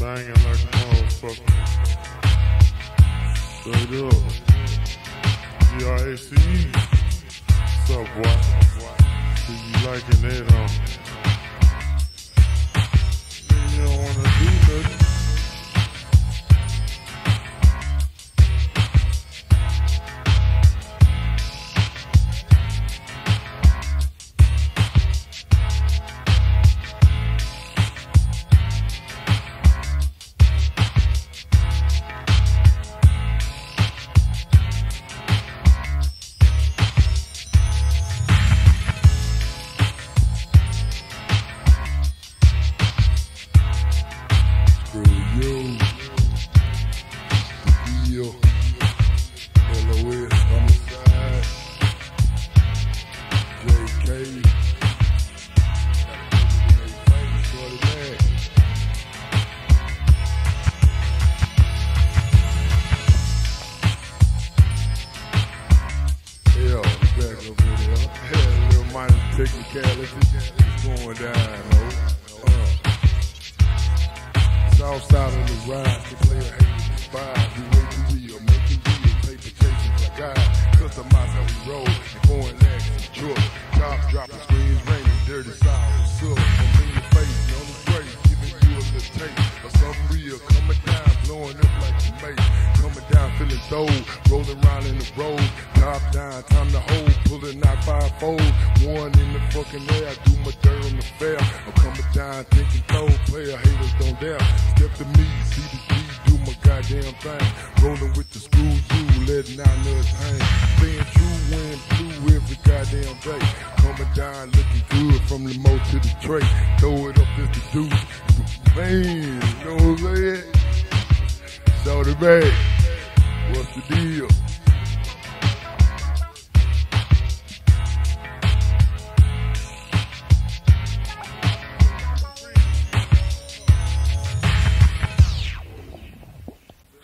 banging like a motherfucker. Straight up. G-R-A-C-E. What's up, boy? See you liking that, huh? Technicality. It's going down, though. Uh. Southside on the ride, the player hate the vibe. We way too real, deals, paper chasing for God. Customize how we roll, and foreign legs. Top dropping screens, raining, dirty sound, feeling throw, rolling around in the road. Top down, time to hold, pulling out five fold. One in the fucking air, do my dirt on the fair. I'm coming down, taking throw, player haters don't dare. Step to me, see the G, do my goddamn thing. Rolling with the screw you, letting out nuts hang. Being true, win blue every goddamn day. Coming down, looking good from the mo to the tray. Throw it up, just the deuce. Man, you know what I'm saying? Shout it back. What's the deal?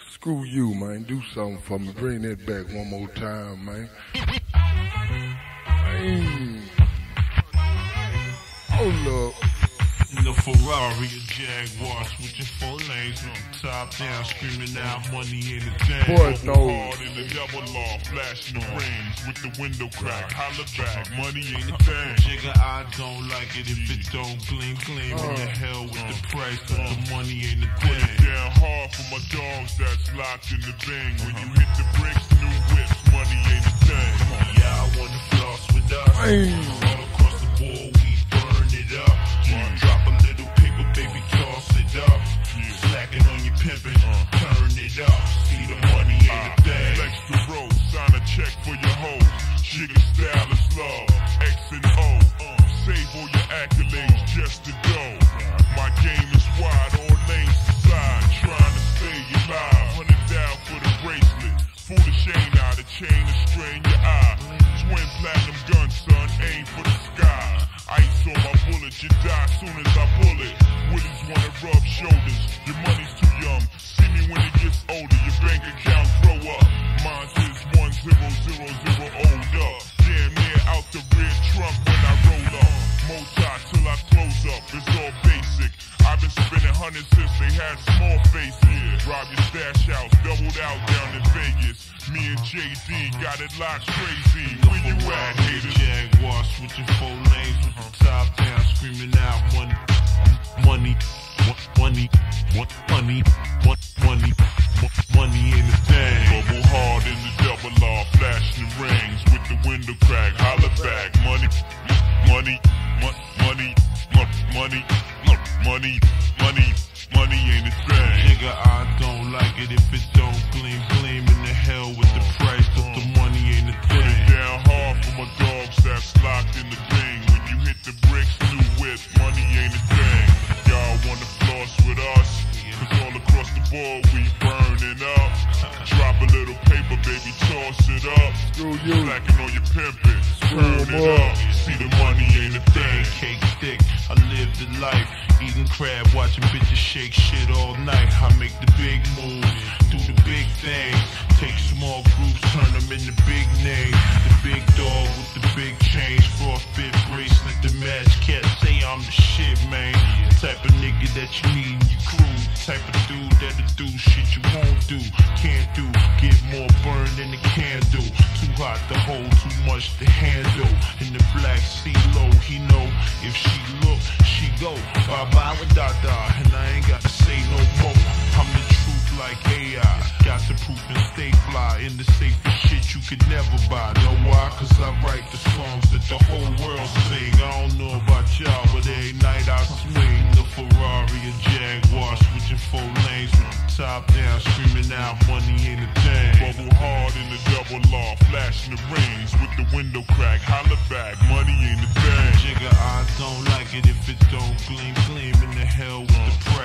Screw you, man. Do something for me. Bring that back one more time, man. Man. Hold. In the Ferrari or Jaguars with your four lanes on top down, screaming out money in the tank. Boy, no. hard in the double law, flashing the rings with the window crack. Holla back, money ain't a thing. Jigga, I don't like it if it don't gleam, gleam. In the oh. hell with the price, but the uh-huh. money ain't a thing. Put it down hard for my dogs that's locked in the bang. When you hit the bricks, new whips, money ain't a thing. Yeah, I wanna floss with us. Man. Ice on my bullet, you die soon as I pull it. Willies wanna rub shoulders, your money's too young. See me when it gets older, your bank account grow up. Mine's is one zero zero zero old up. Damn near And JD got it locked crazy. Where you at, haters? Jaguars with your four lanes with the top down, screaming out money, money, what money, what money, what money, what money in the thing. Bubble hard in the double law, flashing the rings with the window crack. Holla back, money, money, mon- money, mon- money, money, money, money ain't a thing. Nigga, I don't like it if it don't gleam, gleam in the hell with the the board we burning up. Drop a little paper, baby, toss it up. Screw you. Slacking on your pimpin', turn it up. See the money ain't a thing. Cake thick, I live the life. Eating crab, watching bitches shake shit all night. I make the big moves. Do the big things. Take small groups, turn them into big names. The big dog with the big change, frostbit bracelet, the match cat say I'm the shit, man. Type of nigga that you need in your crew. Type of dude that'll do shit you won't do, can't do. Get more burned than the candle. Too hot to hold, too much to handle. In the black sea low, he know if she look, she go. Bye bye with Dada, and I ain't gotta say no more. I'm the like AI. Got the proof and stay fly in the safest shit you could never buy. Know why? Cause I write the songs that the whole world sing. I don't know about y'all, but every night I swing the Ferrari and Jaguar, switching four lanes top down, screaming out money ain't a thing. Bubble hard in the double law, flashing the rings with the window crack. Holla back, money ain't a thing. Jigga, I don't like it if it don't gleam, gleam in the hell with the